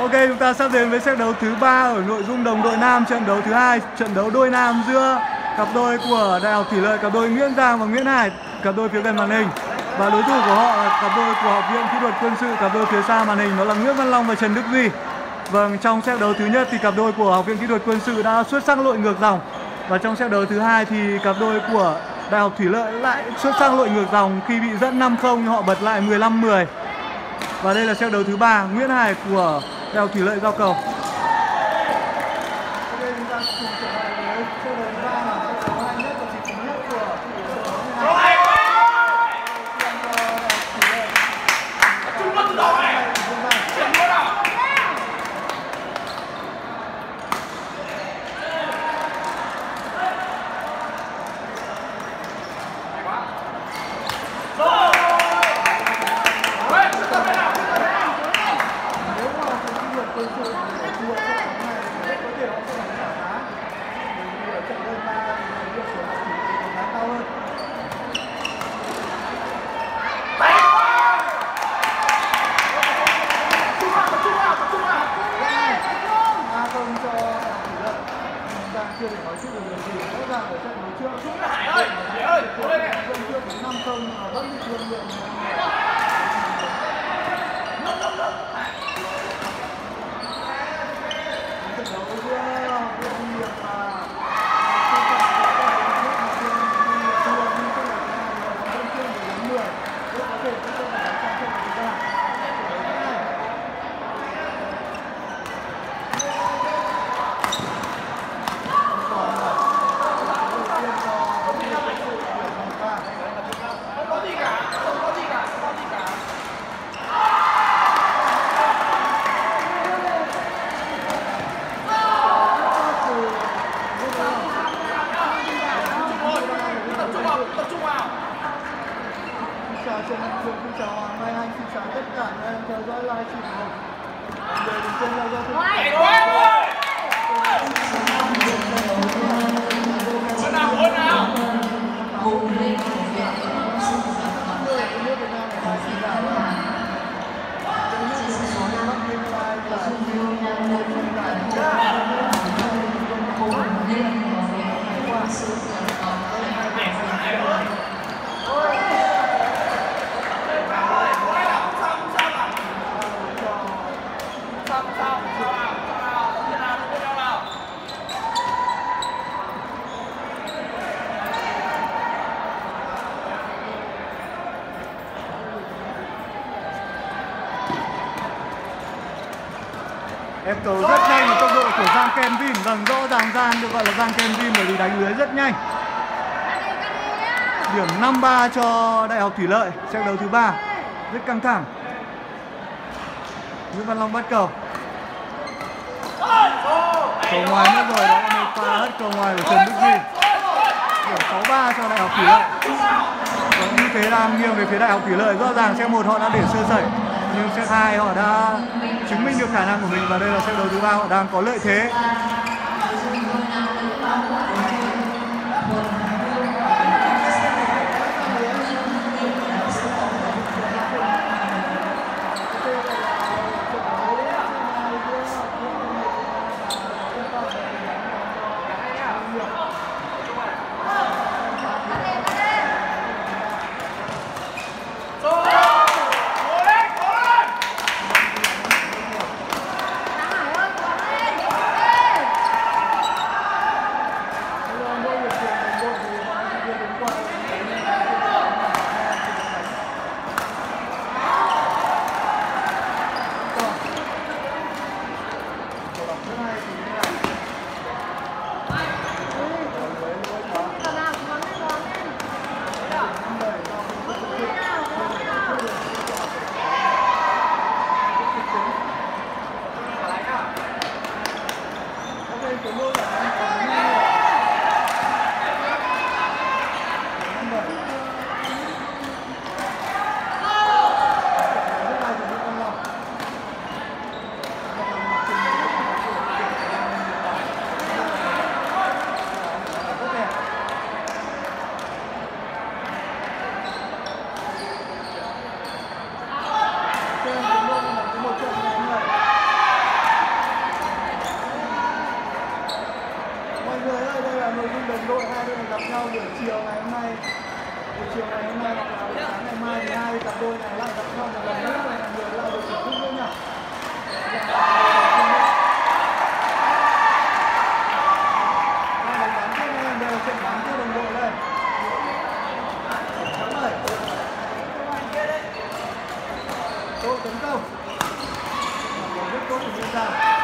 Ok, chúng ta sắp đến với set đấu thứ ba ở nội dung đồng đội nam trận đấu thứ hai, trận đấu đôi nam giữa cặp đôi của Đại học Thủy Lợi, cặp đôi Nguyễn Giang và Nguyễn Hải, cặp đôi phía gần màn hình. Và đối thủ của họ là cặp đôi của Học viện Kỹ thuật Quân sự, cặp đôi phía xa màn hình đó là Nguyễn Văn Long và Trần Đức Duy. Vâng, trong set đấu thứ nhất thì cặp đôi của Học viện Kỹ thuật Quân sự đã xuất sắc lội ngược dòng. Và trong set đấu thứ hai thì cặp đôi của Đại học Thủy Lợi lại xuất sắc lội ngược dòng khi bị dẫn 5-0 nhưng họ bật lại 15-10. Và đây là set đấu thứ ba Nguyễn Hải của Đại Thủy Lợi giao cầu. Ép cầu rất nhanh và tốc độ của Giang Kenvin Vâng, rõ ràng Giang được gọi là Giang Kenvin bởi vì đánh lưới rất nhanh. Điểm 5-3 cho Đại học Thủy Lợi Trận đấu thứ ba Rất căng thẳng. Nguyễn Văn Long bắt cầu. Cầu ngoài mất rồi, đó là một pha hất cầu ngoài của Trần Đức Duy. Điểm 6-3 cho Đại học Thủy Lợi. Còn như thế đang nghiêng về phía Đại học Thủy Lợi Rõ ràng xe một họ đã để sơ sẩy nhưng set 2 họ đã chứng minh được khả năng của mình và đây là set đấu thứ ba họ đang có lợi thế. người ơi, đây là nội dung đồng đội hai đội gặp nhau buổi chiều ngày hôm nay. Buổi chiều ngày hôm nay hoặc là buổi sáng ngày mai thì hai cặp đôi này lại gặp nhau một lần nữa và mọi người lại được thưởng thức nữa nhỉ. Tấn công. Một bước tốt của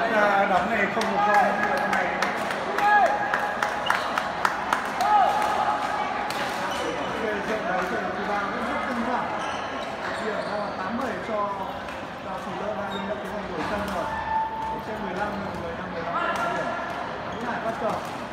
Nên là đóng này không một con này cho đạo thủ đô đang lên động cái vòng cuối sân rồi. Trên 15 người 15 15 điểm. Đúng là các cờ.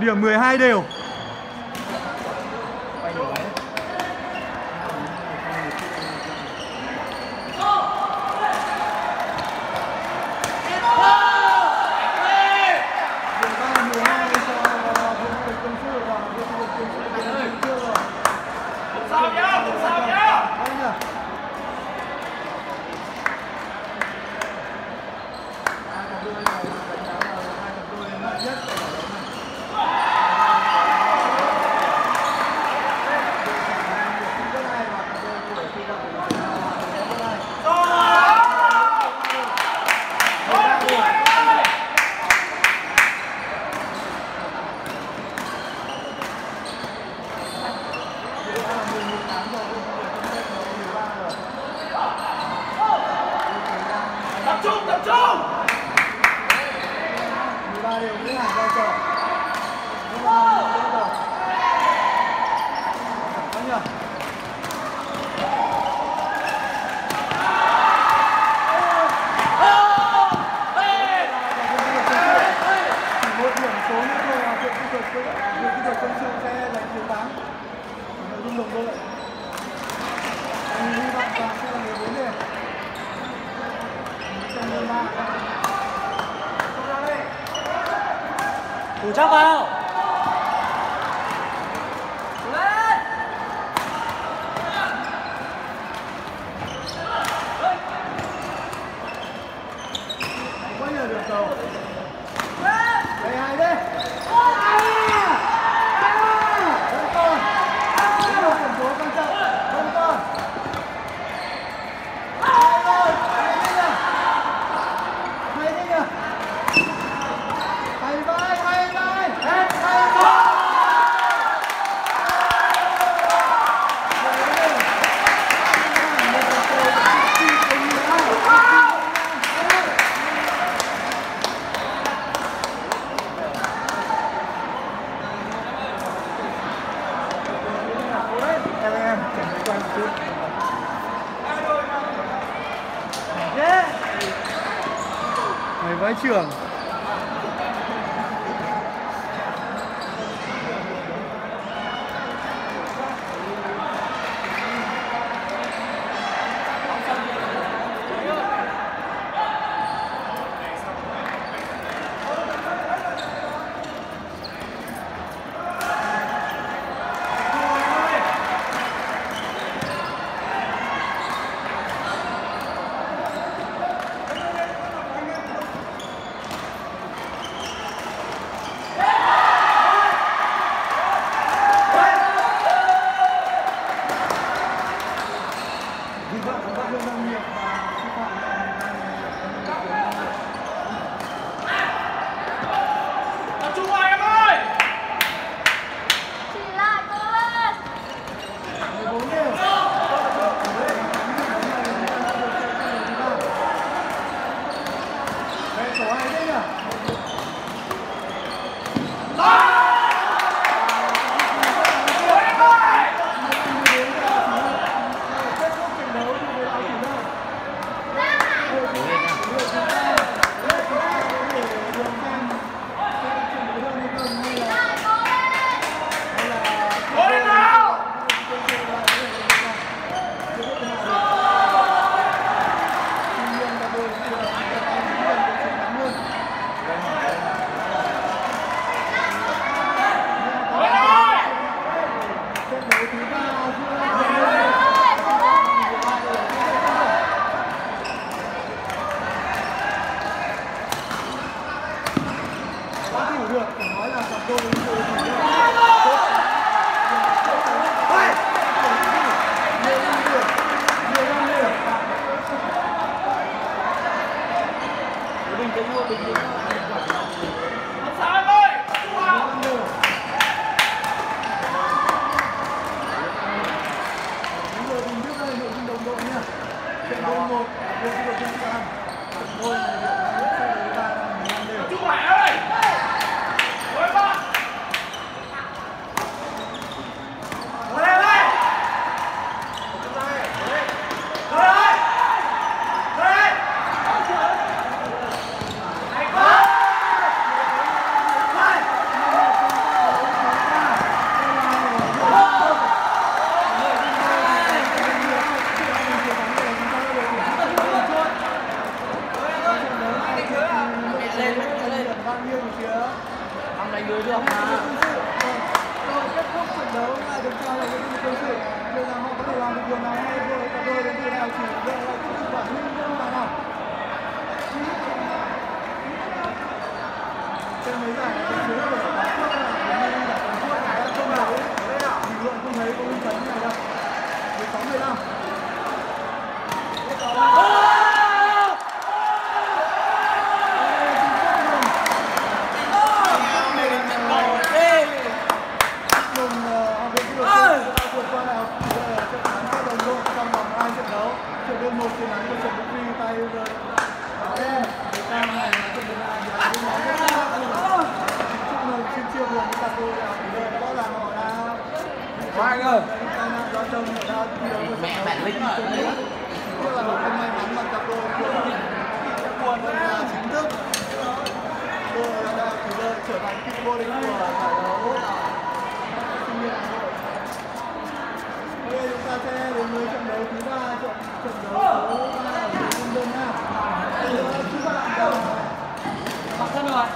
Điểm 12 đều. go. Trường trở thành kim vô địch của giải đấu sinh viên Hà Nội. Bây giờ chúng ta sẽ đến với trận đấu thứ ba, trận trận đấu thứ ba ở London Nha. Chúng ta làm đầu bản thân rồi.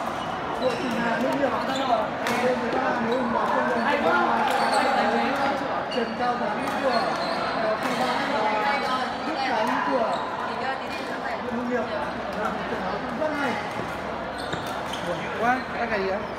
Đội tuyển Hà Nội nhiều bản thân rồi. Đêm thứ ba nếu mà không được, chúng ta sẽ đến Trần Cao Thắng của más la caída.